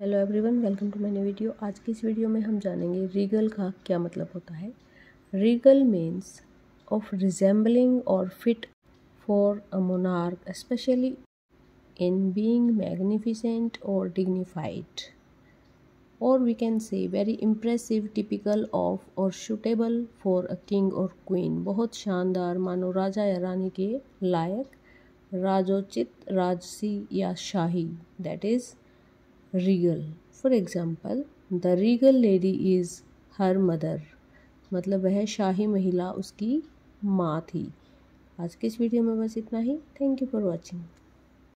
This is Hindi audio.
Hello everyone welcome to my new video आज की इस वीडियो में हम जानेंगे रीगल का क्या मतलब होता है। रीगल मीन्स ऑफ़ रिजेंबलिंग और fit for a monarch specially in being magnificent और डिग्निफाइड और we can say very impressive typical of और सुटेबल फॉर अ किंग और क्वीन बहुत शानदार, मानो राजा या रानी के लायक, राजोचित, राजसी या शाही that is regal for example the regal lady is her mother मतलब वह शाही महिला उसकी माँ थी। आज के इस वीडियो में बस इतना ही। Thank you for watching